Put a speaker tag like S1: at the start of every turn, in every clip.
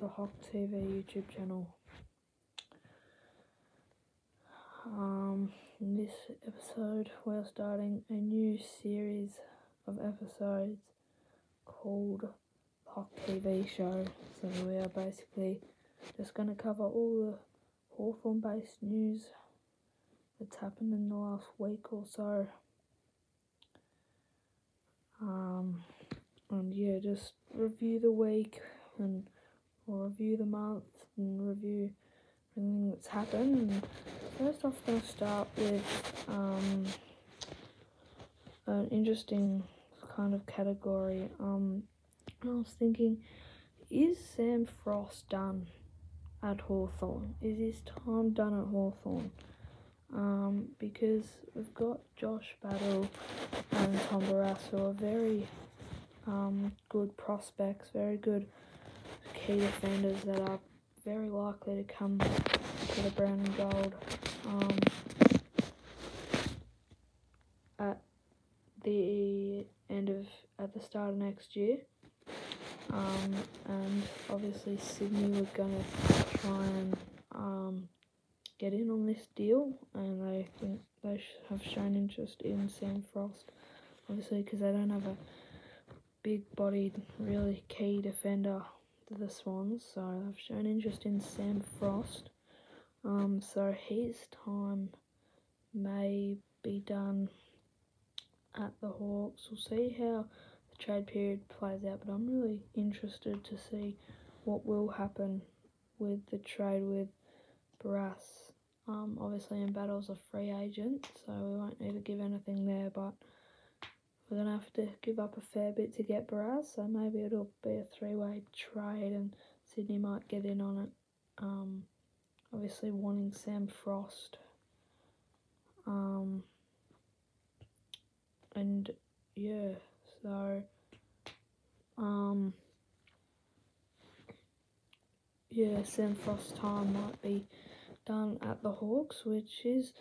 S1: the Hok TV YouTube channel. Um, in this episode, we're starting a new series of episodes called the Hok TV Show. So we are basically just going to cover all the Hawthorn based news that's happened in the last week or so. Um, and yeah, just review the week and or review the month and review everything that's happened. First off, I'm going to start with um, an interesting kind of category. Um, I was thinking, is Sam Frost done at Hawthorn? Is his time done at Hawthorn? Um, because we've got Josh Battle and Tom Barrasso are very um, good prospects, very good defenders that are very likely to come to the brown and gold um, at the end of at the start of next year. Um, and obviously Sydney were gonna try and um, get in on this deal, and they think they have shown interest in Sam Frost, obviously because they don't have a big-bodied, really key defender the Swans, so I've shown interest in Sam Frost. Um, so his time may be done at the Hawks. We'll see how the trade period plays out, but I'm really interested to see what will happen with the trade with Barrass. um, obviously, in battle's a free agent, so we won't need to give anything there, but we're going to have to give up a fair bit to get Barrass, so maybe it'll be a three-way trade and Sydney might get in on it. Um, obviously, wanting Sam Frost. Um, and yeah, so um, yeah, Sam Frost time might be done at the Hawks, which is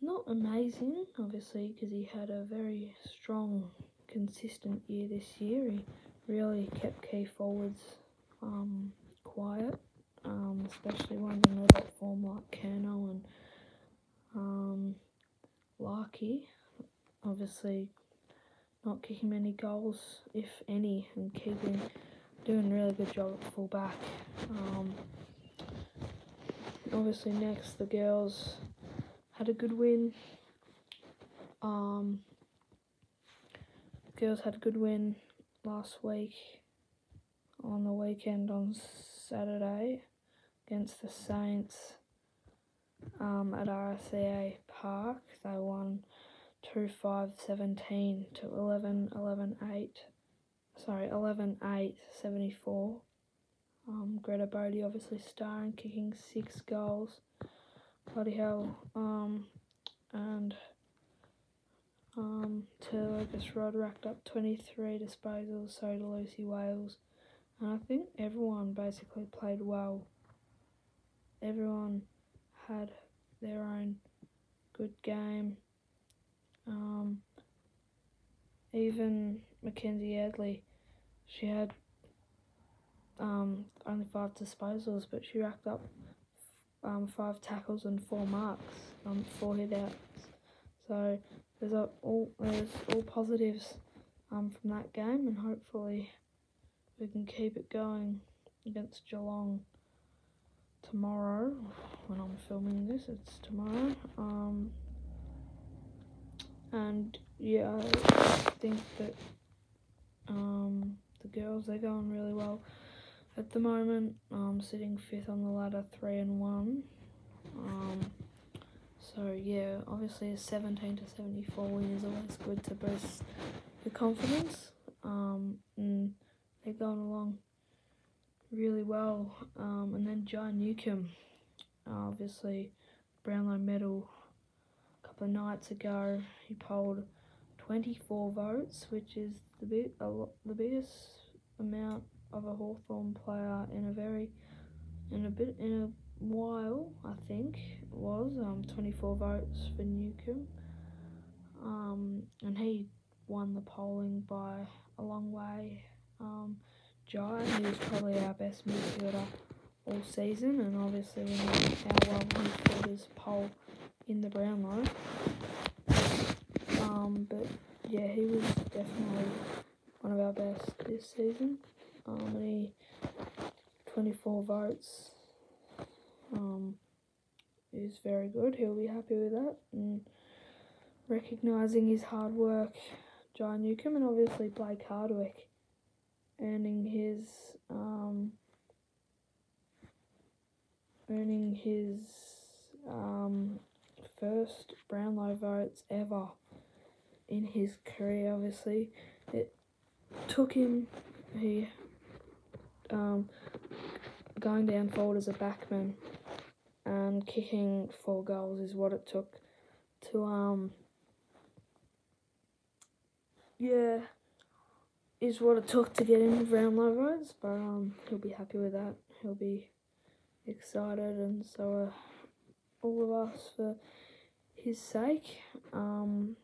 S1: not amazing, obviously, because he had a very strong, consistent year this year. He really kept key forwards um, quiet, um, especially ones in the top form like Curnow and um, Larkey. Obviously, not kicking many goals, if any, and keeping doing a really good job at fullback. Um, obviously next the girls had a good win. Um, girls had a good win last week on the weekend on Saturday against the Saints um, at RSEA Park. They won 2 5 17 to 11 11 8. Sorry, 11 8 74. Um, Greta Bodey obviously starring, kicking six goals. Bloody hell. Um, and um, Taylor Lucas-Rodd racked up 23 disposals, so did Lucy Wales. And I think everyone basically played well. Everyone had their own good game. Um, even Mackenzie Edley, she had um, only five disposals, but she racked up um, five tackles and four marks, um, four hit outs. So there's a, all there's all positives um, from that game, and hopefully we can keep it going against Geelong tomorrow. When I'm filming this, it's tomorrow. Um, and yeah, I think that um, the girls they're going really well. At the moment, I'm sitting fifth on the ladder, three and one. Um, so yeah, obviously a 17 to 74 win is always good to boost your confidence. Um, and they're going along really well. Um, and then John Newcombe, obviously Brownlow medal a couple of nights ago. He polled 24 votes, which is the bit a lot, the biggest amount of a Hawthorn player in a very in a bit in a while I think it was um 24 votes for Newcombe um and he won the polling by a long way. Um, Jai, he was probably our best midfielder all season, and obviously we know how well his pole in the Brownlow. Um, but yeah, he was definitely one of our best this season. Um, he 24 votes um, is very good. He'll be happy with that. And recognising his hard work, John Newcombe, and obviously Blake Hardwick earning his um, earning his um, first Brownlow votes ever in his career. Obviously, it took him he um, going down forward as a backman and kicking four goals is what it took to um yeah is what it took to get him Brownlow votes, but um he'll be happy with that. He'll be excited and so are all of us for his sake. Um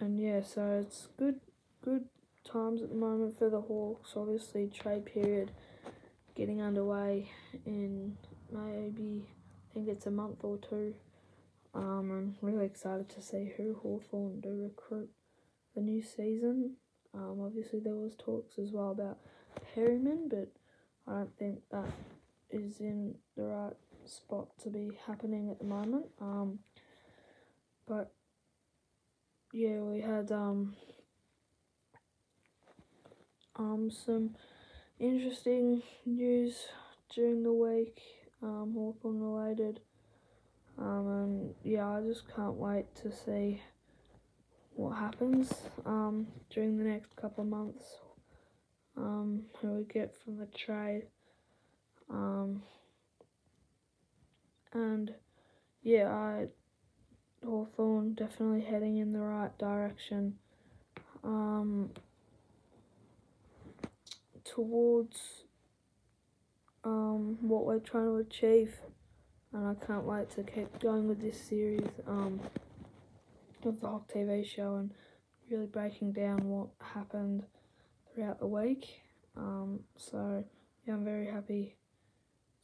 S1: and yeah, so it's good good times at the moment for the Hawks. Obviously trade period getting underway in maybe I think it's a month or two. Um, I'm really excited to see who Hawthorn do recruit the new season. Um, obviously there was talks as well about Perryman, but I don't think that is in the right spot to be happening at the moment. Um, but yeah, we had um, um some interesting news during the week, um, Hawthorn related. Um, and yeah, I just can't wait to see what happens um, during the next couple of months. Um, who we get from the trade. Um, and yeah, I Hawthorn definitely heading in the right direction. Um, towards um, what we're trying to achieve and I can't wait to keep going with this series um, of the Hok TV show and really breaking down what happened throughout the week. Um, so yeah, I'm very happy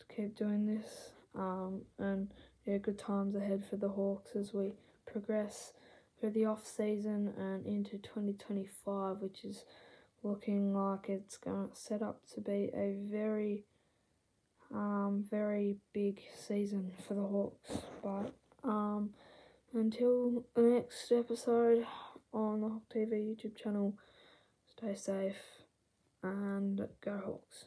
S1: to keep doing this um, and yeah, good times ahead for the Hawks as we progress through the off season and into 2025, which is looking like it's going to set up to be a very um, very big season for the Hawks. But um, until the next episode on the Hok TV YouTube channel, stay safe and go Hawks.